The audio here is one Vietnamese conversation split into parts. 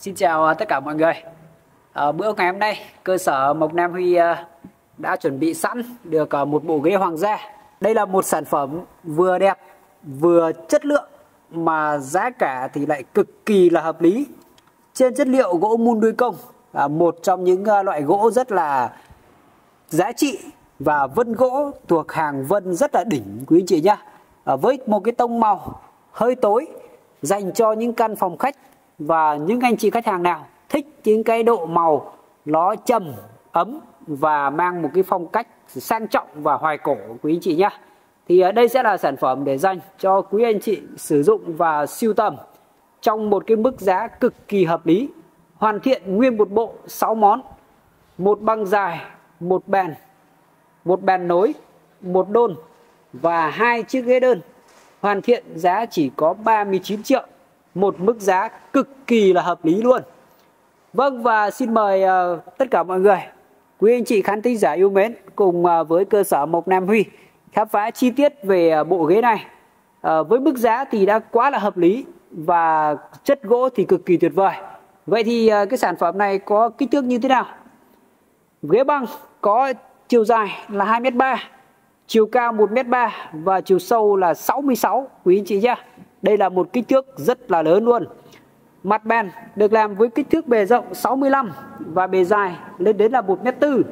Xin chào à, tất cả mọi người. À, bữa ngày hôm nay cơ sở Mộc Nam Huy à, đã chuẩn bị sẵn được à, một bộ ghế hoàng gia. Đây là một sản phẩm vừa đẹp vừa chất lượng mà giá cả thì lại cực kỳ là hợp lý. Trên chất liệu gỗ mun đuôi công là một trong những loại gỗ rất là giá trị và vân gỗ thuộc hàng vân rất là đỉnh quý anh chị nhá. À, với một cái tông màu hơi tối dành cho những căn phòng khách và những anh chị khách hàng nào thích những cái độ màu nó trầm, ấm và mang một cái phong cách sang trọng và hoài cổ quý anh chị nhé thì đây sẽ là sản phẩm để dành cho quý anh chị sử dụng và siêu tầm trong một cái mức giá cực kỳ hợp lý. Hoàn thiện nguyên một bộ 6 món, một băng dài, một bàn một bàn nối, một đôn và hai chiếc ghế đơn. Hoàn thiện giá chỉ có 39 triệu một mức giá cực kỳ là hợp lý luôn. Vâng và xin mời uh, tất cả mọi người quý anh chị khán thính giả yêu mến cùng uh, với cơ sở Mộc Nam Huy khám phá chi tiết về uh, bộ ghế này. Uh, với mức giá thì đã quá là hợp lý và chất gỗ thì cực kỳ tuyệt vời. Vậy thì uh, cái sản phẩm này có kích thước như thế nào? Ghế băng có chiều dài là 2 m 3 chiều cao 1 m 3 và chiều sâu là 66 quý anh chị nhé đây là một kích thước rất là lớn luôn. Mặt bàn được làm với kích thước bề rộng 65 và bề dài lên đến là 1m4.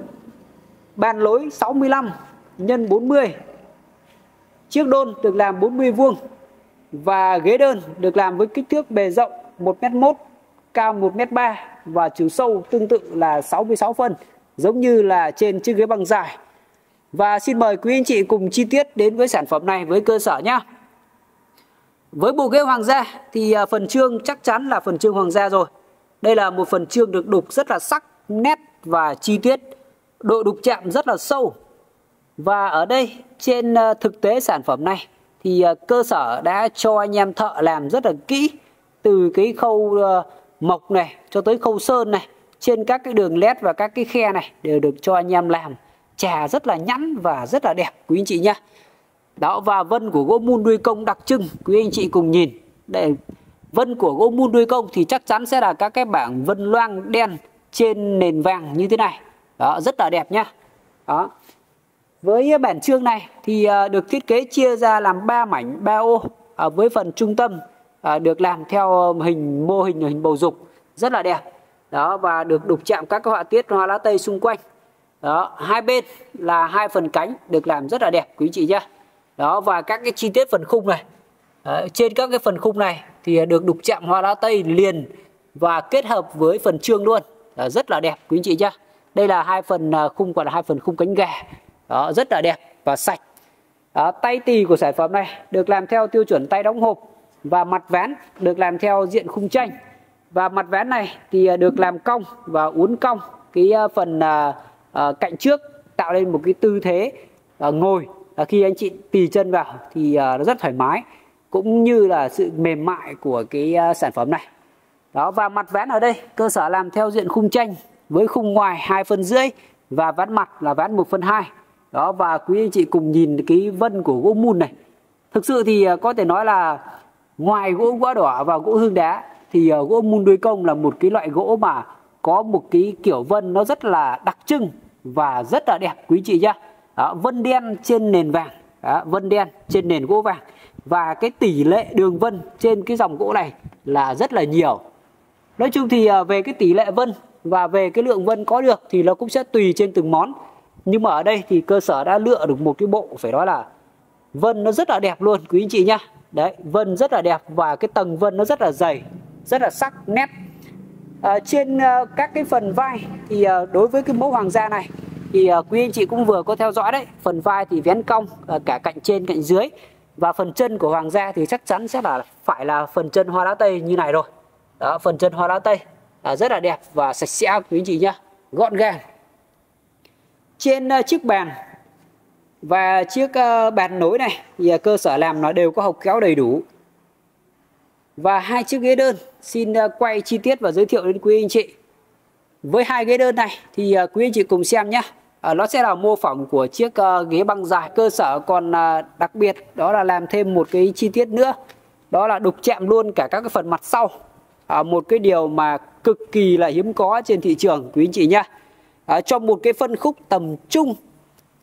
Bàn lối 65 x 40. Chiếc đôn được làm 40 vuông và ghế đơn được làm với kích thước bề rộng 1m1, cao 1m3 và chiều sâu tương tự là 66 phân giống như là trên chiếc ghế bằng dài. Và xin mời quý anh chị cùng chi tiết đến với sản phẩm này với cơ sở nhé. Với bộ ghế hoàng gia thì à, phần trương chắc chắn là phần trương hoàng gia rồi. Đây là một phần trương được đục rất là sắc, nét và chi tiết. Độ đục chạm rất là sâu. Và ở đây trên à, thực tế sản phẩm này thì à, cơ sở đã cho anh em thợ làm rất là kỹ từ cái khâu mộc này cho tới khâu sơn này trên các cái đường led và các cái khe này đều được cho anh em làm trà rất là nhẵn và rất là đẹp quý anh chị nha đó và vân của gỗ mun đuôi công đặc trưng quý anh chị cùng nhìn. Để vân của gỗ mun đuôi công thì chắc chắn sẽ là các cái bảng vân loang đen trên nền vàng như thế này. Đó rất là đẹp nhá. Đó. Với bản chương này thì à, được thiết kế chia ra làm 3 mảnh 3 ô à, với phần trung tâm à, được làm theo um, hình mô hình hình bầu dục. Rất là đẹp. Đó và được đục chạm các họa tiết hoa lá tây xung quanh. Đó hai bên là hai phần cánh được làm rất là đẹp quý chị nhé đó và các cái chi tiết phần khung này. À, trên các cái phần khung này thì được đục chạm hoa lá tây liền và kết hợp với phần trương luôn. À, rất là đẹp quý anh chị nhá. Đây là hai phần ờ, khung còn là hai phần khung cánh gà. Đó rất là đẹp và sạch. Đó, tay tì của sản phẩm này được làm theo tiêu chuẩn tay đóng hộp và mặt ván được làm theo diện khung tranh. Và mặt ván này thì được làm cong và uốn cong cái phần à, à, cạnh trước tạo nên một cái tư thế à, ngồi à, khi anh chị tì chân vào thì à, nó rất thoải mái cũng như là sự mềm mại của cái à, sản phẩm này. Đó và mặt ván ở đây cơ sở làm theo diện khung tranh với khung ngoài hai phân rưỡi và ván mặt là ván 1 phân 2 đó và quý anh chị cùng nhìn cái vân của gỗ mun này. Thực sự thì à, có thể nói là ngoài gỗ quá đỏ và gỗ hương đá thì à, gỗ mun đuôi công là một cái loại gỗ mà có một cái kiểu vân nó rất là đặc trưng và rất là đẹp quý chị nhá đó, vân đen trên nền vàng. Đó, vân đen trên nền gỗ vàng. Và cái tỷ lệ đường vân trên cái dòng gỗ này là rất là nhiều. Nói chung thì à, về cái tỷ lệ vân và về cái lượng vân có được thì nó cũng sẽ tùy trên từng món. Nhưng mà ở đây thì cơ sở đã lựa được một cái bộ phải nói là vân nó rất là đẹp luôn quý anh chị nhá. Đấy vân rất là đẹp và cái tầng vân nó rất là dày rất là sắc nét. À, trên uh, các cái phần vai thì uh, đối với cái mẫu hoàng gia này thì uh, quý anh chị cũng vừa có theo dõi đấy phần vai thì vén cong uh, cả cạnh trên cạnh dưới. Và phần chân của hoàng gia thì chắc chắn sẽ là phải là phần chân hoa lá tây như này rồi. Đó phần chân hoa lá tây là rất là đẹp và sạch sẽ quý anh chị nhá gọn gàng. Trên uh, chiếc bàn và chiếc uh, bàn nối này thì uh, cơ sở làm nó đều có hộc kéo đầy đủ. Và hai chiếc ghế đơn xin uh, quay chi tiết và giới thiệu đến quý anh chị. Với hai ghế đơn này thì uh, quý anh chị cùng xem nhé à, nó sẽ là mô phỏng của chiếc uh, ghế băng dài cơ sở. Còn uh, đặc biệt đó là làm thêm một cái chi tiết nữa. Đó là đục chạm luôn cả các cái phần mặt sau. À, một cái điều mà cực kỳ là hiếm có trên thị trường quý anh chị nhá. À, cho một cái phân khúc tầm trung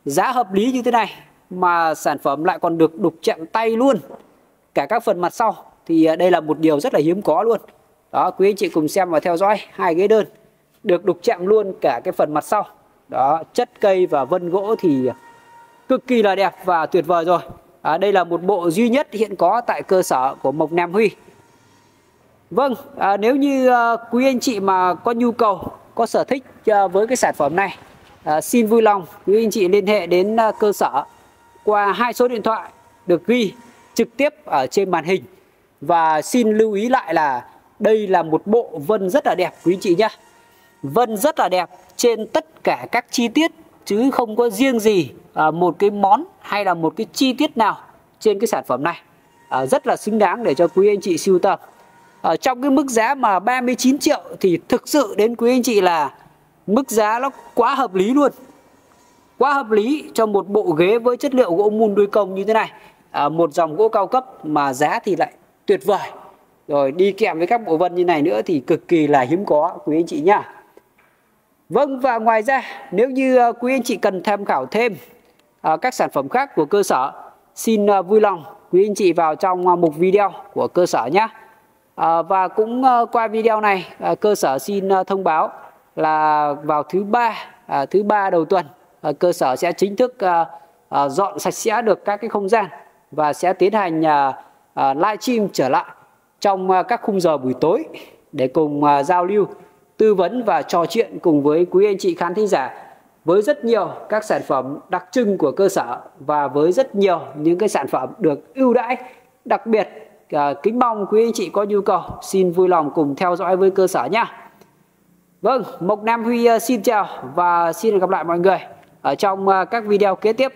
giá hợp lý như thế này mà sản phẩm lại còn được đục chạm tay luôn cả các phần mặt sau thì đây là một điều rất là hiếm có luôn. Đó quý anh chị cùng xem và theo dõi hai ghế đơn được đục chạm luôn cả cái phần mặt sau đó chất cây và vân gỗ thì cực kỳ là đẹp và tuyệt vời rồi à, đây là một bộ duy nhất hiện có tại cơ sở của Mộc Nam Huy Vâng, à, nếu như à, quý anh chị mà có nhu cầu, có sở thích à, với cái sản phẩm này, à, xin vui lòng quý anh chị liên hệ đến à, cơ sở qua hai số điện thoại được ghi trực tiếp ở trên màn hình. Và xin lưu ý lại là đây là một bộ vân rất là đẹp quý anh chị nhé. Vân rất là đẹp trên tất cả các chi tiết chứ không có riêng gì à, một cái món hay là một cái chi tiết nào trên cái sản phẩm này. À, rất là xứng đáng để cho quý anh chị sưu tập. Ở trong cái mức giá mà 39 triệu thì thực sự đến quý anh chị là mức giá nó quá hợp lý luôn. Quá hợp lý cho một bộ ghế với chất liệu gỗ mun đuôi công như thế này. À, một dòng gỗ cao cấp mà giá thì lại tuyệt vời. Rồi đi kèm với các bộ vân như này nữa thì cực kỳ là hiếm có quý anh chị nhá vâng và ngoài ra, nếu như ờ, quý anh chị cần tham khảo thêm ờ, các sản phẩm khác của cơ sở, xin ờ, vui lòng quý anh chị vào trong mục video của cơ sở nhé. Và cũng qua video này cơ sở xin thông báo là vào thứ ba à, thứ ba đầu tuần cơ sở sẽ chính thức dọn sạch sẽ được các cái không gian và sẽ tiến hành live stream trở lại trong các khung giờ buổi tối để cùng giao lưu tư vấn và trò chuyện cùng với quý anh chị khán thính giả với rất nhiều các sản phẩm đặc trưng của cơ sở và với rất nhiều những cái sản phẩm được ưu đãi đặc biệt à, kính mong quý anh chị có nhu cầu xin vui lòng cùng theo dõi với cơ sở nhé Vâng, Mộc Nam Huy à, xin chào và xin gặp lại mọi người ở trong à, các video kế tiếp.